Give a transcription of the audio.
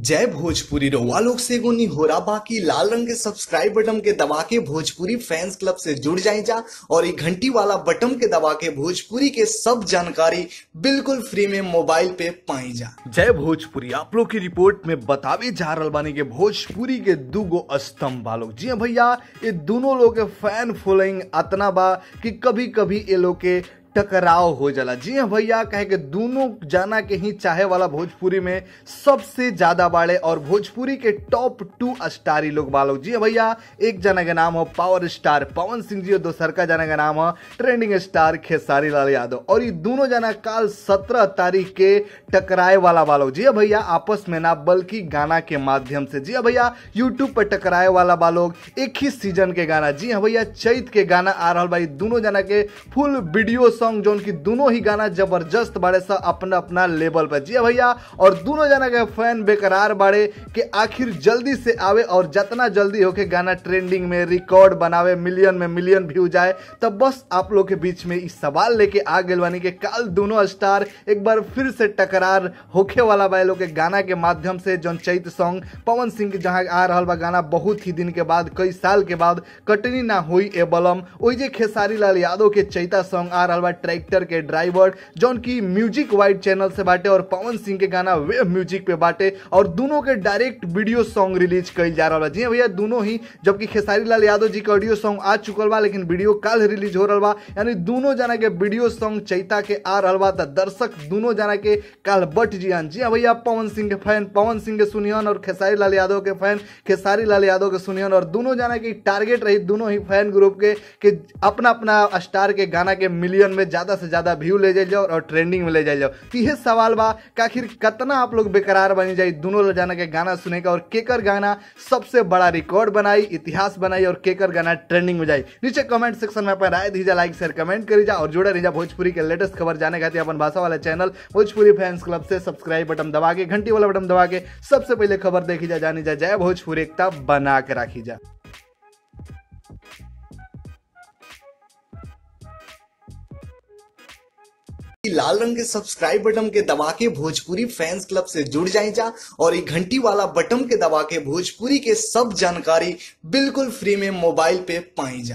जय भोजपुरी रउआ लोग से एगो निहोरा बाकी। लाल रंग के सब्सक्राइब बटन के दबा के भोजपुरी फैंस क्लब से जुड़ जाए जा। और ये घंटी वाला बटन के दबा के भोजपुरी के सब जानकारी बिल्कुल फ्री में मोबाइल पे पाई जा। जय भोजपुरी, आप लोग की रिपोर्ट में बतावे जा रहल बानी के भोजपुरी के दूगो स्तंभ बा लोग जी हाँ भैया, ये दोनों लोग के फ़ैन फॉलोइंग अतना बा की कभी कभी ये लोग के टकराव हो जाला। जी हाँ भैया, कहे के दोनों जाना के ही चाहे वाला भोजपुरी में सबसे ज़्यादा बाड़े और भोजपुरी के टॉप टू स्टार लोग बालोग जी हाँ भैया, एक जना का नाम हो पावर स्टार पवन सिंह जी और दोसर का जना का नाम हो ट्रेंडिंग स्टार खेसारी लाल यादव। और ये दोनों जना काल सत्रह तारीख के टकराए वाला बालो। जी हाँ भैया, आपस में ना, बल्कि गाना के माध्यम से। जी हाँ भैया यूट्यूब पर टकराए वाला बालोग एक ही सीज़न के गाना। जी हाँ भैया, चैत के गाना आ रहा भाई दोनों जना के फुल वीडियो सॉन्ग जो उनकी दोनों ही गाना ज़बरदस्त बाड़े सा अपना अपना लेवल पर। जी हाँ भैया, और दोनों जना के फ़ैन बेकरार बाड़े कि आखिर जल्दी से आवे और जितना जल्दी होके गाना ट्रेंडिंग में रिकॉर्ड बनावे मिलियन में मिलियन व्यू जाए, तब बस आप लोग के बीच में इस सवाल लेके आ गए बानी कि काल दोनों स्टार एक बार फिर से टकरार होखे वाला बा लोग के गाना के माध्यम से जौन चैत सॉन्ग पवन सिंह के जहाँ आ रहा बा गाना बहुत ही दिन के बाद, कई साल के बाद कटनी ना हुई ए बलम। ओई जे खेसारी लाल यादव के चैता सॉन्ग आ रहा बा ट्रैक्टर के ड्राइवर जौन की म्यूज़िक वाइड चैनल से बाटे और पवन सिंह के गाना वेव म्यूज़िक पे बाटे और दोनों के डायरेक्ट वीडियो सॉन्ग रिलीज़ कइल जा रहा बा। जी हाँ भैया, दोनों ही, जबकि खेसारी लाल यादव जी का ऑडियो सॉन्ग आ चुकल बा, लेकिन वीडियो कल रिलीज़ हो रहा बा। यानी दोनों जना के वीडियो सॉन्ग चैता के आ रहा बा दर्शक दोनों जना के काल बट जियान जी हाँ भैया, पवन सिंह के फ़ैन, पवन सिंह के सुनियन और खेसारी लाल यादव के फ़ैन खेसारी लाल यादव के सुनियन और दोनों जना की टारगेट रही दोनों ही फ़ैन ग्रुप के, कि अपना अपना स्टार के गाना के मिलियन में ज़्यादा से ज़्यादा व्यू ले जाए जाओ और ट्रेंडिंग में ले जाए जाओ। तो यह सवाल बा कि आखिर कितना आप लोग बेकरार बनी जाए दोनों जना के गाना सुने का और केकर गाना सबसे बड़ा रिकॉर्ड बनाई, इतिहास बनाई और केकर गाना ट्रेंडिंग में जाए नीचे कमेंट सेक्शन में अपन राय दीजिए लाइक शेयर कमेंट करी जा और जुड़े रही भोजपुरी के लेटेस्ट खबर जाने खातिर अपन भाषा वाला चैनल भोजपुरी फैंस क्लब से सब्सक्राइब बटन दबा के, घंटी वाला बटन दबा के, सबसे पहले खबर देखी जा, जानी जा, जय भोजपुरी एकता बना के राखी जा। लाल रंग के सब्सक्राइब बटन के दबा के भोजपुरी फैंस क्लब से जुड़ जाए जा, और एक घंटी वाला बटन के दबा के भोजपुरी के सब जानकारी बिल्कुल फ्री में मोबाइल पे पाई जा।